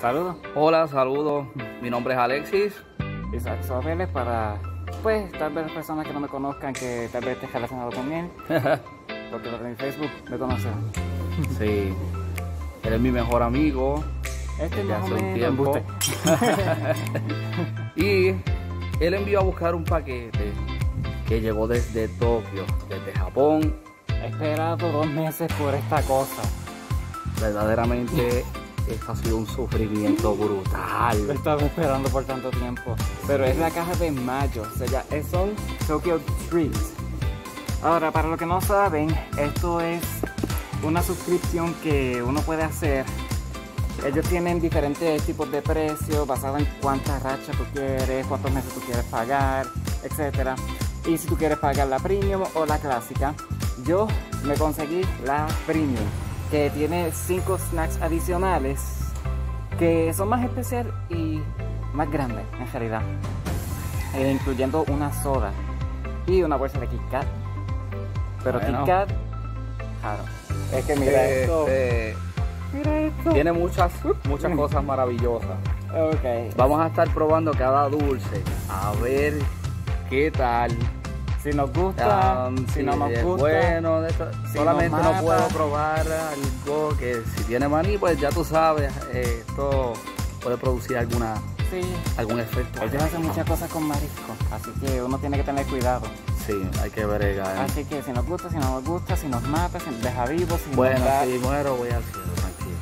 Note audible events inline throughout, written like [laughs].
Saludos. Hola, saludos. Mi nombre es Alexis. Isaac Sobeles para, pues, tal vez las personas que no me conozcan, que tal vez estés relacionado con él, [laughs] porque los de mi Facebook me conocen. Sí. Él es mi mejor amigo. Este Ya hace un tiempo. [laughs] Y él envió a buscar un paquete que llegó desde Tokio, desde Japón. He esperado dos meses por esta cosa. Verdaderamente, [laughs] esto ha sido un sufrimiento Lo brutal. estaba esperando por tanto tiempo. Pero es la caja de mayo. O sea, son Tokyo Treats. Ahora, para los que no saben, esto es una suscripción que uno puede hacer. Ellos tienen diferentes tipos de precios basados en cuántas rachas tú quieres, cuántos meses tú quieres pagar, etc. Y si tú quieres pagar la premium o la clásica, yo me conseguí la premium, que tiene 5 snacks adicionales que son más especiales y más grandes en realidad, eh, incluyendo una soda y una bolsa de Kit Kat. Pero Bueno. Kit Kat, claro. Es que mira esto. Este, Mira esto. tiene muchas, muchas cosas maravillosas. Ok. Vamos a estar probando cada dulce. A ver qué tal. Si nos gusta, Um, si no nos es gusta. bueno, de esto- si solamente no puedo probar algo que si tiene maní, pues ya tú sabes, eh, esto puede producir alguna Sí. algún efecto. Ellos hacen muchas cosas con marisco, así que uno tiene que tener cuidado. Sí, hay que bregar. Así que si nos gusta, si no nos gusta, si nos mata, si nos deja vivos, si Bueno, nos da... si muero voy al cielo, tranquilo.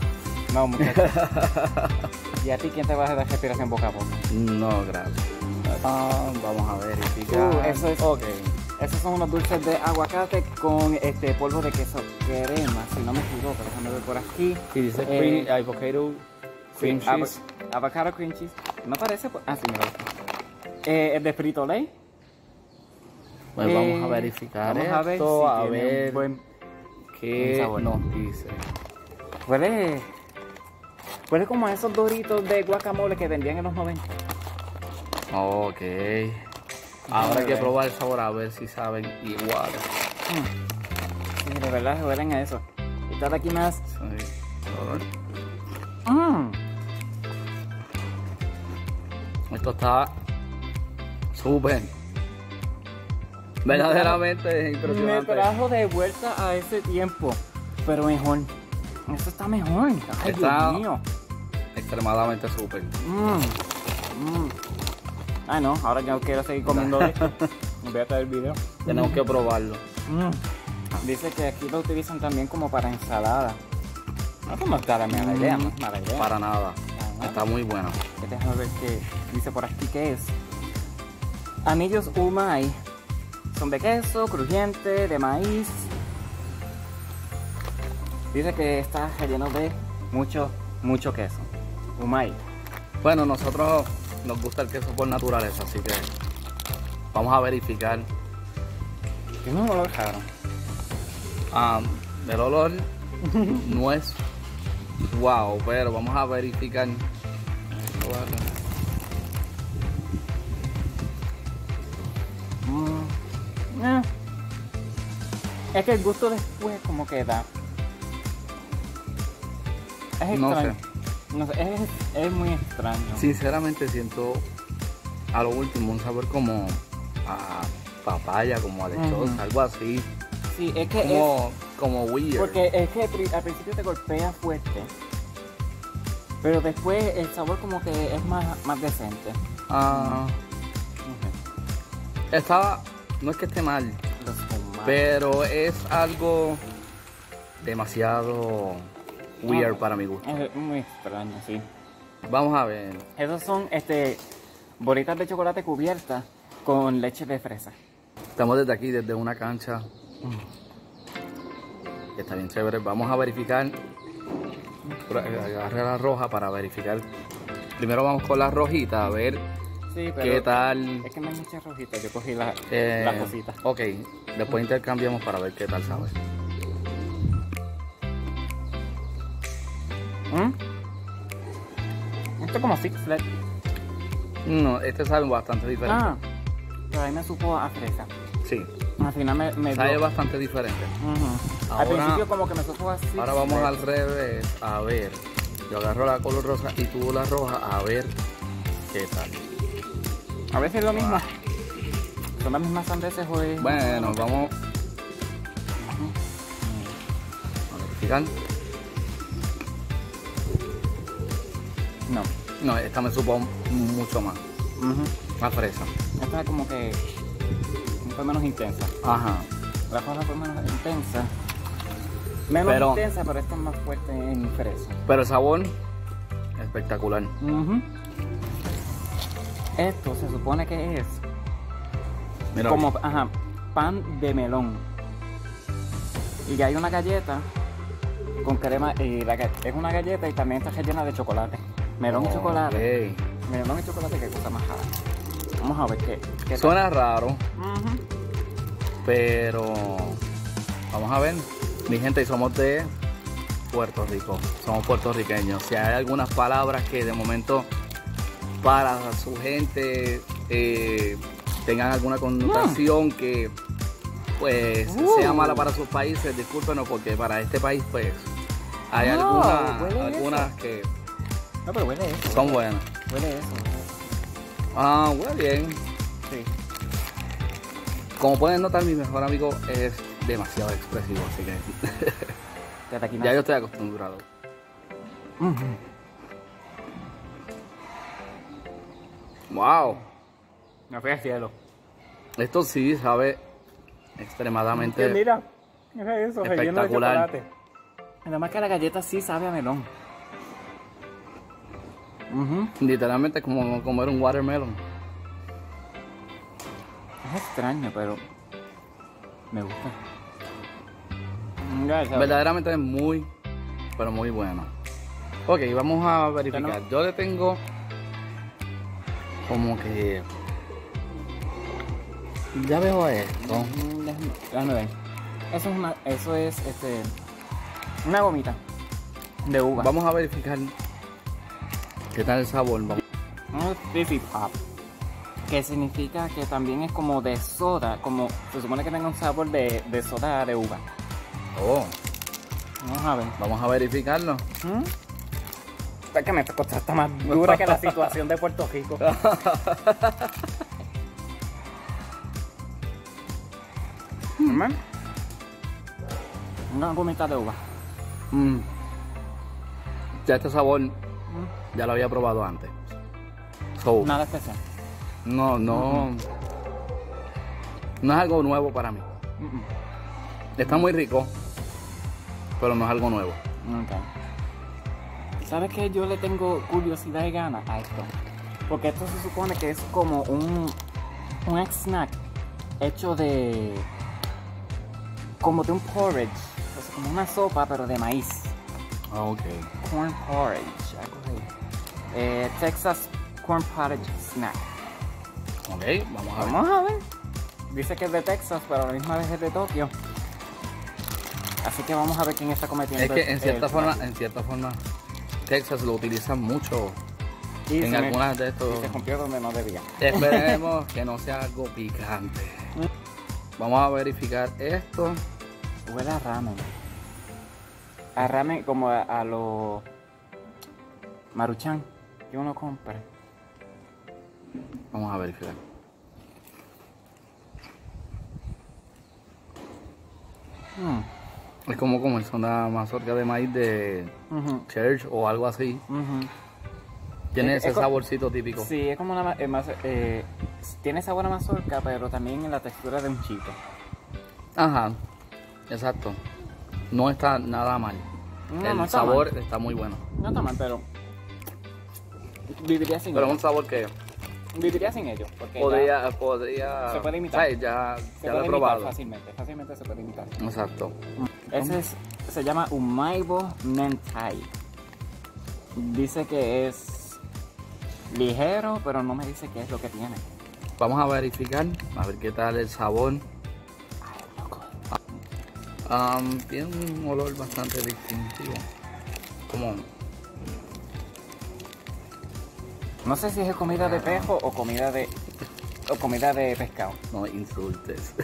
No, muchachos. [laughs] ¿Y a ti quién te va a dar respiración boca a boca? No, gracias. Ah, vamos a verificar. Uh, eso es- Ok. Esos son unos dulces de aguacate con este polvo de queso crema, si no me equivoco, déjame ver por aquí. Y dice Eh, cream, avocado, cream Sí, cheese. avocado cream cheese. No parece. pues- Ah, sí, mira. Eh, es de frito lay. Pues Eh, vamos a verificar vamos a ver esto, si a ver buen- qué sabor. nos dice. Huele. Huele como a esos doritos de guacamole que vendían en los 90. Ok. Ahora hay que probar el sabor a ver si saben igual. Sí, de verdad huelen a eso. Y aquí más. Sí. Mmm. Esto está súper. Verdaderamente es Me impresionante. trajo de vuelta a ese tiempo. Pero mejor. Esto está mejor. Ay, Está- Dios mío. Extremadamente súper. Mmm. Ah, no. Ahora yo quiero seguir comiendo [laughs] esto. Voy a traer el video. Tenemos que probarlo. Mm. Dice que aquí lo utilizan también como para ensalada. No es como mala mala idea, no es mala idea. Para nada. Está muy bueno. Que Déjame ver qué dice por aquí que es. Anillos umai. Son de queso, crujiente, de maíz. Dice que está relleno de mucho, mucho queso. Umai. Bueno, nosotros nos gusta el queso por naturaleza, así que vamos a verificar. Tiene un olor raro. Ah, el olor no es wow, pero vamos a verificar. Mm. Eh. Es que el gusto después como que da. Es No extraño. No sé, es, es muy extraño. Sinceramente siento a lo último un sabor como a papaya, como a lechosa, algo así. Sí, es que es... Como, como weird. Porque es que al principio te golpea fuerte. Pero después el sabor como que es más, más decente. Ah, estaba, no es que esté mal, pero es algo demasiado weird Ah. para mi gusto. Es muy extraño, sí. Vamos a ver. Esos son este bolitas de chocolate cubiertas con leche de fresa. Estamos desde aquí, desde una cancha. Está bien chévere. Vamos a verificar. Agarre la roja para verificar. Primero vamos con la rojita a ver Sí, pero qué tal. es que no hay muchas rojitas. Yo cogí la, eh, las cositas. ok, después intercambiamos para ver qué tal sabe. ¿Mm? Esto es como Six Flags. No, este sabe bastante diferente. Ah, pero a mí me supo a fresa. Sí, Al final me, me sabe dio- bastante diferente. Ujú. Al Ahora- principio como que me supo así. Ahora vamos al revés a ver Yo agarro la color rosa y tú la roja a ver qué tal. A ver si es lo mismo. ¿Son las mismas sandeces o es...? Bueno, vamos a verificar. No. No, esta me supo mucho más. Más fresa. Esta es como que fue menos intensa. Ajá. La cosa fue menos intensa. Menos Pero- intensa, pero esta es más fuerte en fresa. Pero el sabor, espectacular. Ujú. Esto se supone que es Mira, como ajá, pan de melón. Y hay una galleta con crema. Y la es una galleta y también está rellena de chocolate. Melón y chocolate. ok. Melón y chocolate, qué cosa más rara. Vamos a ver qué. qué tal. Suena raro, pero vamos a ver. Mi gente, y somos de Puerto Rico. Somos puertorriqueños. Si hay algunas palabras que de momento para su gente eh, tengan alguna connotación que pues Uh. sea mala para sus países, discúlpenos porque para este país pues hay No, algunas, algunas que No, pero huele eso. son buenas. Huele eso. Ah, muy bien. Sí. Como pueden notar, mi mejor amigo es demasiado expresivo, así que [laughs] ya yo estoy acostumbrado. Wow, Me fui al cielo. esto sí sabe extremadamente. mira, mira eso, relleno de espectacular. chocolate. Nada más que la galleta sí sabe a melón. Literalmente como comer un watermelon. Es extraño, pero me gusta. Verdaderamente es muy, pero muy bueno. Ok, vamos a verificar. Yo le tengo como que. Ya veo esto. Déjame ver. Eso es una, eso es este, una gomita de uva. Vamos a verificar qué tal el sabor. Fizzy Pop. Que significa que también es como de soda, como se supone que tenga un sabor de, de soda de uva. Oh, Vamos a ver. vamos a verificarlo. ¿Mm? Es que me cosa está más dura que la situación de Puerto Rico. [laughs] ¿Mm? Una gomita de uva. Mm. Ya este sabor ya lo había probado antes. So, Nada especial. no, no. No es algo nuevo para mí. Mm. Está muy rico, pero no es algo nuevo. ¿Sabes qué? Yo le tengo curiosidad y ganas a esto. Porque esto se supone que es como un, un snack hecho de. como de un porridge. O sea, como una sopa, pero de maíz. Ah, Ok. Corn porridge. algo. Eh, Texas corn porridge snack. Ok, vamos a ver. Vamos a ver. Dice que es de Texas, pero a la misma vez es de Tokio. Así que vamos a ver quién está cometiendo Es que en cierta el- forma, en cierta forma, Texas lo utilizan mucho Y en me- algunas de y estos. se rompió donde no debía. Esperemos [laughs] que no sea algo picante. Vamos a verificar esto. Huele a ramen. A ramen como a, a lo maruchan que uno compra. Vamos a verificar. Mm. Es como comer una mazorca de maíz de church o algo así. Tiene Es- ese es saborcito típico. Sí, es como una eh, eh, tiene sabor a mazorca, pero también en la textura de un chico. Ajá, exacto. No está nada mal. No, El no está sabor mal. está muy bueno. No está mal, pero viviría sin Pero es un ellos. sabor que Viviría sin ellos, porque ya podría, podría. Se puede imitar. Ya, se ya puede lo he probado. fácilmente. Fácilmente se puede imitar. Exacto. Ese es- se llama Umaibo Mentai. Dice que es ligero, pero no me dice qué es lo que tiene. Vamos a verificar, a ver qué tal el sabor. Ay, loco. Am, tiene un olor bastante distintivo. Como No sé si es comida de pejo o comida de o comida de pescado. no insultes.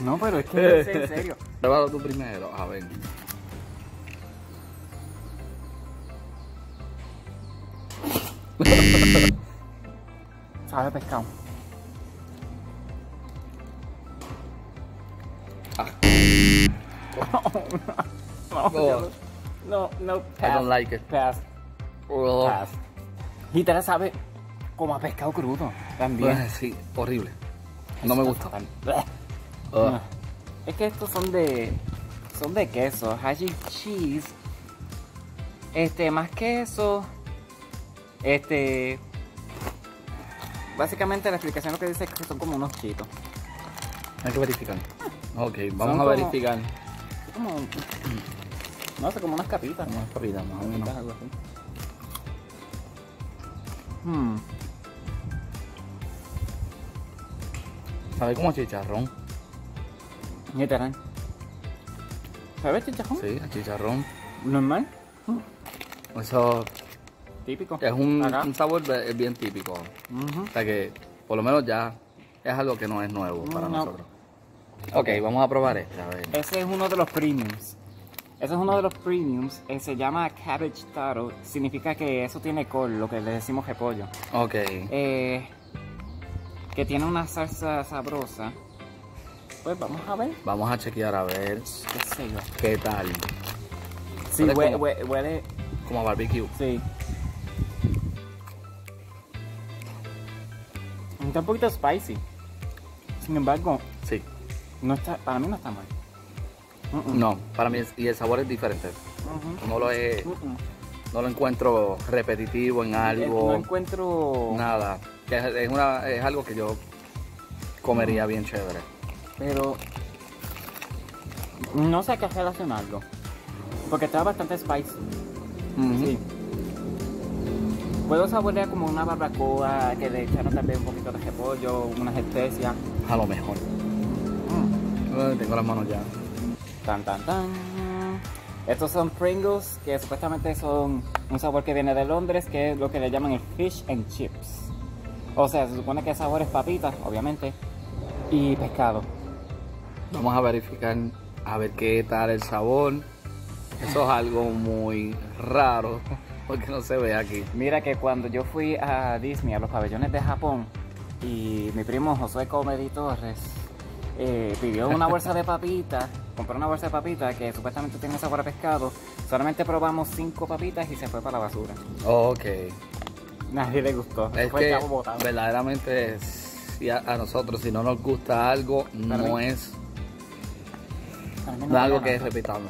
No, pero es que [laughs] es en serio. Pruébalo tú primero, a ver. [laughs] Sabe pescado. Ah. [laughs] no, Oh. no, no, I pass. don't like it. Pass, Oh. pass. La sabe como a pescado crudo también. Bueno, sí, horrible. No me gusta. Es que estos son de. Son de queso. Hashi cheese. Este, más queso. Este. Básicamente la explicación lo que dice es que son como unos chitos. Hay que verificar. Ok, vamos Son a como- verificar. Como. No sé, como unas capitas. Unas papitas, más o menos. Capitas, algo así. Hmm. Sabe como chicharrón. Literal. ¿Sabes chicharrón? Sí, a chicharrón. Normal. Eso Típico. es un, un sabor bien típico. Ujú. O sea que por lo menos ya es algo que no es nuevo para No. nosotros. Ok, vamos a probar este, a ver. Ese es uno de los premiums. Ese es uno de los premiums. eh, se llama cabbage taro. Significa que eso tiene col, lo que le decimos repollo. Ok. Eh, que tiene una salsa sabrosa. Pues vamos a ver. Vamos a chequear a ver ¿Qué sé yo? qué tal. Sí, Huele huele, como- huele, huele- Como a barbecue. Sí. Está un poquito spicy. Sin embargo, Sí. no está, para mí no está mal. No, para mí es- y el sabor es diferente. Ujú. No lo, mm. no lo encuentro repetitivo en Eh, No algo. encuentro. Nada. Que Es, es una, es algo que yo comería bien chévere. Pero no sé qué relacionarlo. Porque está bastante spicy. Ujú. Sí. Puedo saborear como una barbacoa que le echaron también un poquito de repollo, unas especias. A lo mejor. Mm. Tengo las manos ya. Tan tan tan. Estos son Pringles, que supuestamente son un sabor que viene de Londres, que es lo que le llaman el fish and chips. O sea, se supone que el sabor es papitas, obviamente, y pescado. Vamos a verificar a ver qué tal el sabor. Eso es algo muy raro porque no se ve aquí. Mira que cuando yo fui a Disney, a los pabellones de Japón, y mi primo José Comedy Torres eh, pidió una [laughs] bolsa de papitas, compró una bolsa de papitas que supuestamente tiene sabor a pescado, solamente probamos cinco papitas y se fue para la basura. Ok. Nadie le gustó. Es que verdaderamente si a, a nosotros si no nos gusta algo, no mí- es no algo que es repitable.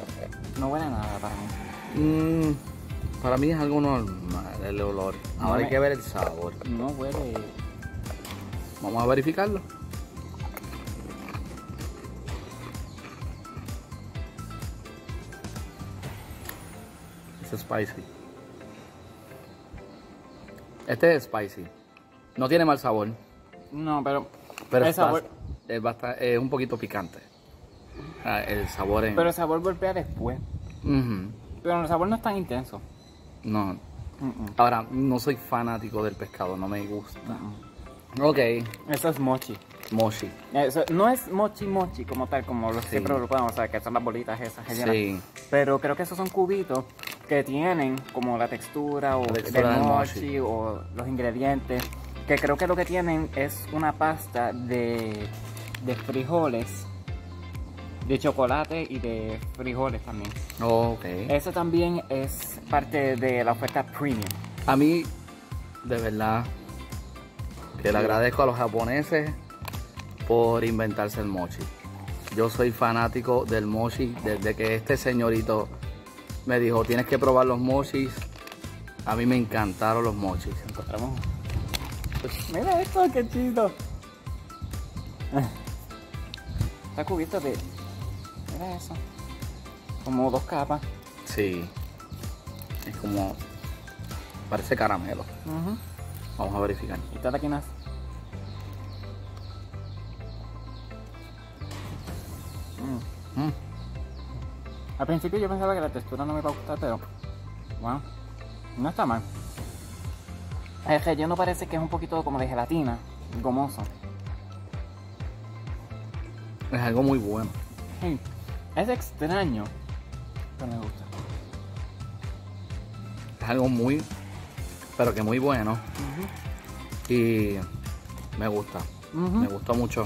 No huele nada para mí. Mm, para mí es algo normal el olor. No Ahora me- hay que ver el sabor. No huele. Vamos a verificarlo. Es spicy. Este es spicy. No tiene mal sabor, No, pero. pero el es, sabor, bast- es, basta- es un poquito picante. El sabor en... pero el sabor golpea después. Pero el sabor no es tan intenso. No. Ahora, no soy fanático del pescado, no me gusta. Ok, Eso es mochi. mochi. Eso, no es mochi mochi como tal, como Sí. siempre lo podemos saber, que son las bolitas esas. Sí. Pero creo que esos son cubitos que tienen como la textura o La textura del del mochi, o los ingredientes. Que creo que lo que tienen es una pasta de, de frijoles, de chocolate y de frijoles también. Ok. Eso también es parte de la oferta premium. A mí, de verdad, que le agradezco a los japoneses por inventarse el mochi. Yo soy fanático del mochi desde que este señorito me dijo, tienes que probar los mochis. A mí me encantaron los mochis. Encontramos. Mira esto, qué chido. [laughs] Está cubierto de. Mira eso. Como dos capas. Sí. Es como... Parece caramelo. Vamos a verificar. Y está aquí más. Mm. Mm. Al principio yo pensaba que la textura no me iba a gustar, pero. Bueno, no está mal. El relleno parece que es un poquito como de gelatina, gomoso. Es algo muy bueno. Sí, es extraño, pero me gusta. Es algo muy pero que muy bueno. Y me gusta. Me gustó mucho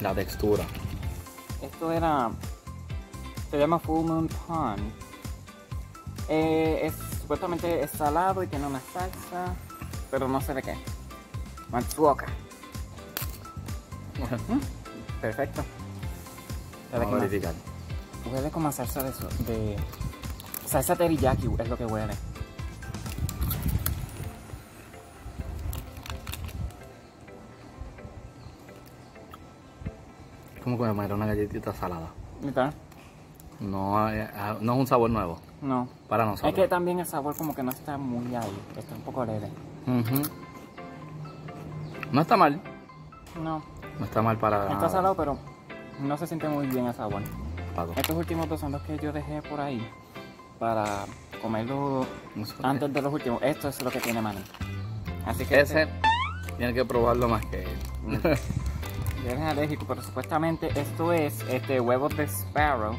la textura. Esto era. Se llama Full Moon Pond. Eh, es, supuestamente es salado y tiene una salsa, pero no sé de qué. Matsuoka. Perfecto. Huele como, huele como a salsa de. Salsa teriyaki es lo que huele. Como comer una galletita salada. ¿Literal? No, ah, no es un sabor nuevo No. para Es nosotros. que también el sabor como que no está muy ahí. Está un poco leve. No está mal. No. No está mal para Está nada. salado, pero no se siente muy bien el sabor. Pato. Estos últimos dos son los que yo dejé por ahí para comerlo antes de los últimos. Esto es lo que tiene maní. Así que Ese tiene que probarlo más que él. [laughs] eres alérgico, pero supuestamente esto es este huevos de Sparrow.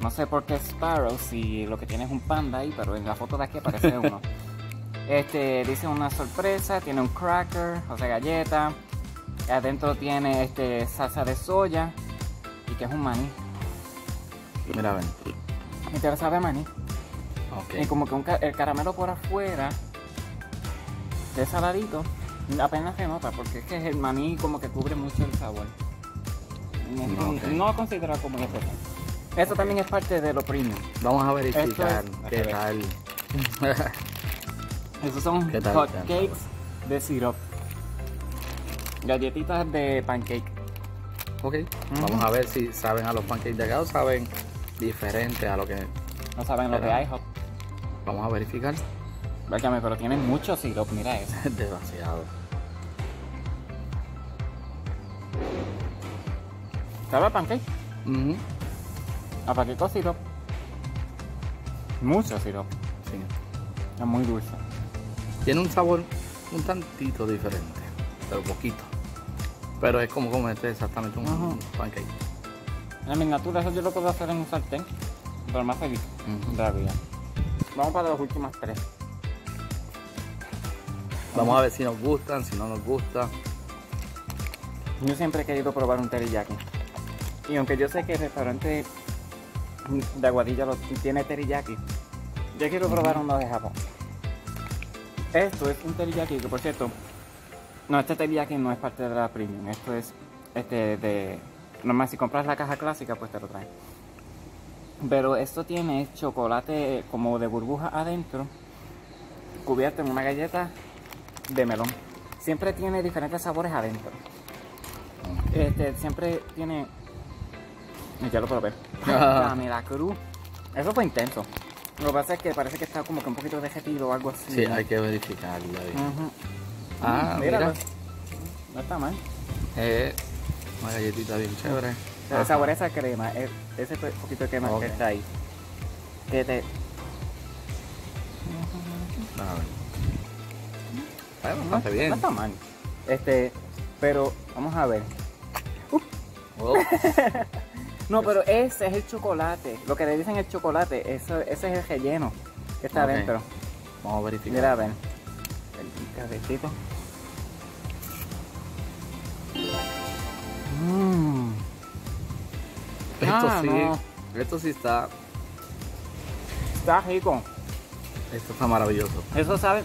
No sé por qué Sparrow si lo que tiene es un panda ahí, pero en la foto de aquí aparece uno. [laughs] Este dice una sorpresa, tiene un cracker, o sea galleta. Adentro tiene este salsa de soya y que es un maní. Mira, ven. Y te sabe a maní. Y Ok. como que un ca- el caramelo por afuera, de saladito, apenas se nota, porque es que el maní como que cubre mucho el sabor. Y es. No lo considero como un Eso también es parte de lo premium. Vamos a verificar Esto qué tal. [laughs] Esos son ¿Qué tal? hot cakes de syrup. Galletitas de pancake. ok. Vamos a ver si saben a los pancakes de acá o saben diferente a lo que. No saben lo que hay, hot. Vamos a verificar. Válgame, pero tienen mucho syrup, mira eso. [laughs] Demasiado. ¿Sabe a pancake? Ujú. A pancake con syrup. Mucho syrup. Sí. Es muy dulce. Tiene un sabor un tantito diferente, pero poquito. Pero es como comerte exactamente un pancake. En miniatura eso yo lo puedo hacer en un sartén, pero más feliz de la vida. Vamos para los últimos tres. Vamos a ver si nos gustan, si no nos gusta. Yo siempre he querido probar un teriyaki. Y aunque yo sé que el restaurante de Aguadilla lo tiene teriyaki, yo quiero probar uno de Japón. Esto es un teriyaki que por cierto, no, este teriyaki no es parte de la premium, esto es este de normal si compras la caja clásica pues te lo traen. Pero esto tiene chocolate como de burbuja adentro, cubierto en una galleta de melón. Siempre tiene diferentes sabores adentro. Este, siempre tiene. Ya lo. Ah. Dame la cruz. Eso fue intenso. Lo que pasa es que parece que está como que un poquito derretido o algo así. Sí, ¿no? hay que verificarlo. Ujú. Ah, Mira, mira. No está mal. Eh, una galletita bien chévere. El sabor a esa crema, ese poquito de crema que está ahí. Que te. A ver. Está No, bastante bien. no está mal. Este, pero vamos a ver. Oh, [laughs] No, pero ese es el chocolate. Lo que le dicen el chocolate, eso, ese es el relleno que está Ok. adentro. vamos a verificar. Mira, a ver. El cabecito. Mmm. Esto Ah, sí, no. esto sí está, Está rico. esto está maravilloso. Eso sabe.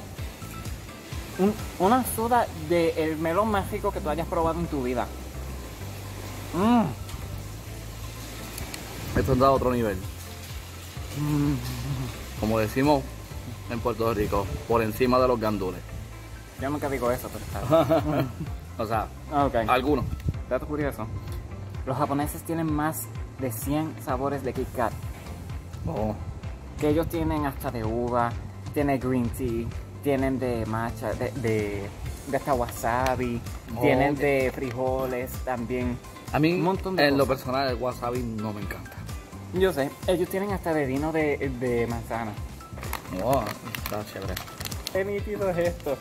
un- una soda del melón más rico que tú hayas probado en tu vida. Mmm. Esto está a otro nivel. Como decimos en Puerto Rico, por encima de los gandules. Yo nunca digo eso, pero está bien. [laughs] O sea, Ah, ok. algunos. Dato curioso. Los japoneses tienen más de 100 sabores de Kit Kat. Oh, Que ellos tienen hasta de uva, tienen green tea, tienen de matcha, de, de, de hasta wasabi, Oh, tienen de frijoles también. A mí, Un montón de en lo personal, el wasabi no me encanta. Yo sé, ellos tienen hasta de vino de, de manzana. Oh, está chévere. Qué nítido es esto.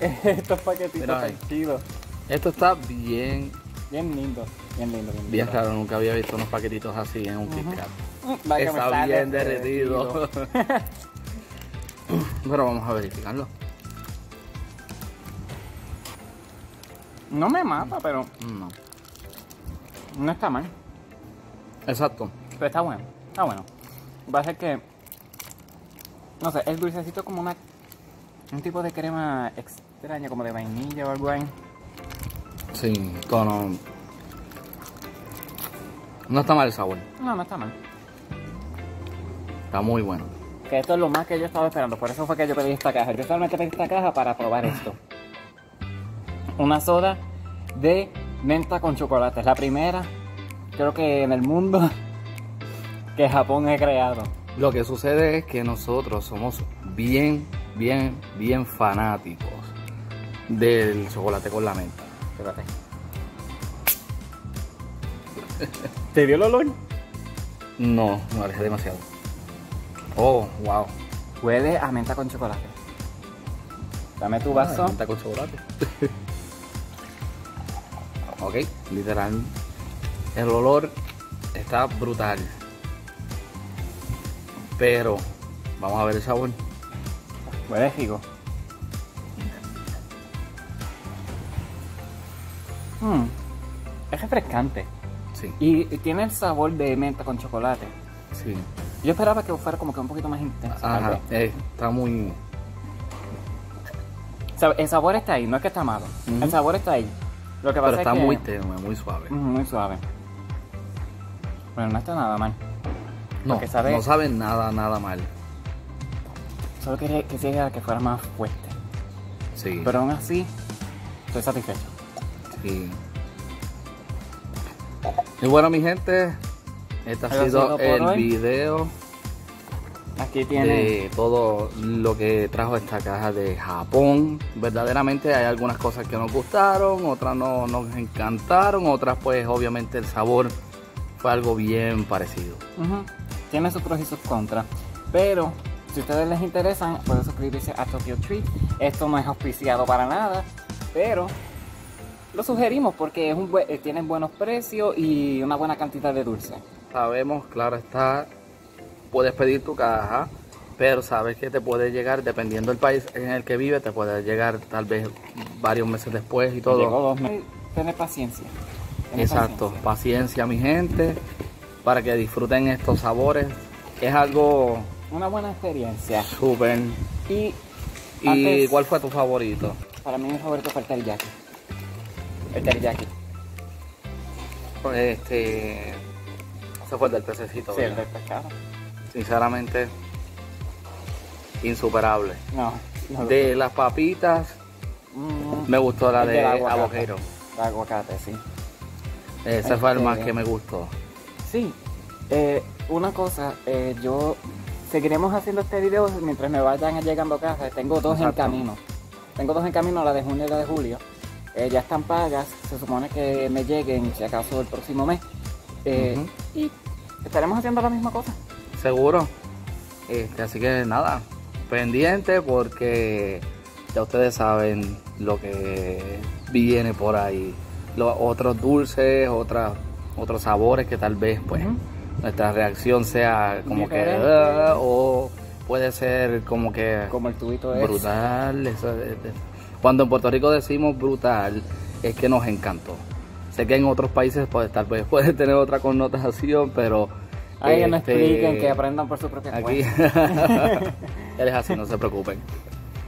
[laughs] Estos paquetitos tan ahí. chidos. Esto está bien, Bien lindo, bien lindo, bien lindo. bien raro. Nunca había visto unos paquetitos así en un Kit Ujú. Kat. Mm, va que me Está bien derretido. derretido. [laughs] [laughs] Pero vamos a verificarlo. No me mata, pero No. no está mal. Exacto. Pero está bueno, está bueno. Va a ser que. No sé, el dulcecito como una. Un tipo de crema extraña, como de vainilla o algo ahí. Sí, tono. No está mal el sabor. No, no está mal. Está muy bueno. Que esto es lo más que yo estaba esperando. Por eso fue que yo pedí esta caja. Yo solamente pedí esta caja para probar esto. Una soda de menta con chocolate. Es la primera, creo que en el mundo, que Japón ha creado. Lo que sucede es que nosotros somos bien, bien, bien fanáticos del chocolate con la menta. Espérate. [laughs] ¿Te dio el olor? No, me parece demasiado. Oh, wow. Huele a menta con chocolate. Dame tu vaso. Ah, menta con chocolate. [laughs] ok, literal. El olor está brutal. Pero, vamos a ver el sabor. Rico. Mm, es refrescante. Sí, Y, y tiene el sabor de menta con chocolate. sí. Yo esperaba que fuera como que un poquito más intenso. Ajá, eh, está muy. El sabor está ahí, no es que está malo. El sabor está ahí. Lo que pasa Pero está es que, muy tenue, muy suave. Muy suave. Bueno, no está nada mal. No, Porque sabe- no sabe nada, nada mal. Solo quería que quisiera que fuera más fuerte. Sí, Pero aún así, estoy satisfecho. sí. Y bueno, mi gente, este ha sido el hoy. video Aquí tiene. de todo lo que trajo esta caja de Japón. Verdaderamente hay algunas cosas que nos gustaron, otras no nos encantaron, otras pues obviamente el sabor fue algo bien parecido. Tiene sus pros y sus contras. Pero si ustedes les interesan, pueden suscribirse a Tokyo Treat. Esto no es auspiciado para nada, pero lo sugerimos porque es un eh, tienen buenos precios y una buena cantidad de dulce. Sabemos, claro está, puedes pedir tu caja, pero sabes que te puede llegar, dependiendo del país en el que vives, te puede llegar tal vez varios meses después y todo. Llegó dos meses. Tener paciencia. Tener Exacto, paciencia. paciencia mi gente, para que disfruten estos sabores. Es algo Una buena experiencia. súper... Y, ¿Y antes, cuál fue tu favorito? para mí mi favorito fue el teriyaki. El teriyaki. Este... Ese fue el del pececito. Sí, el del pescado. Sinceramente, insuperable. No. no De las papitas, Mm, me gustó la de aguacate. avocado. el aguacate, sí. Ese fue el Este- más que me gustó. Sí, eh, una cosa, eh, yo seguiremos haciendo este video mientras me vayan llegando a casa. Tengo dos Exacto. en camino. Tengo dos en camino, la de junio y la de julio. Eh, ya están pagas, se supone que me lleguen, si acaso, el próximo mes. Eh. Y estaremos haciendo la misma cosa. Seguro. Este, así que nada, pendiente porque ya ustedes saben lo que viene por ahí. Los otros dulces, otras, otros sabores que tal vez pues nuestra reacción sea como que. "Ah", o puede ser como que Como el tubito es. brutal. eso es- es- Cuando en Puerto Rico decimos brutal, es que nos encantó. Sé que en otros países pues, tal vez [laughs] puede tener otra connotación, pero... Ahí que no este, expliquen, que aprendan por su propia Aquí cuenta. [laughs] él es así, no se preocupen.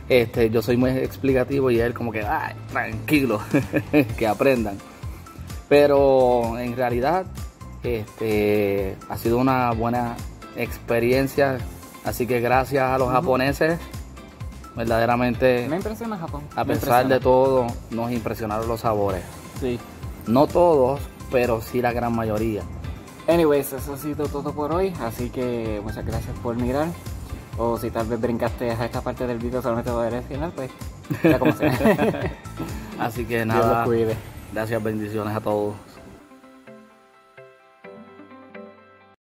Este, yo soy muy explicativo y él como que, ay, tranquilo, [laughs] que aprendan. Pero en realidad, este, ha sido una buena experiencia. Así que gracias a los Ujú. japoneses, verdaderamente, Me impresiona Japón. a me pesar de todo, nos impresionaron los sabores. Sí. No todos, pero sí la gran mayoría. Anyways, eso ha sido todo por hoy, así que muchas gracias por mirar. O si tal vez brincaste a esta parte del video solamente voy a ver el final, pues ya como sea. [laughs] Así que Dios los nada, cuide. gracias, bendiciones a todos.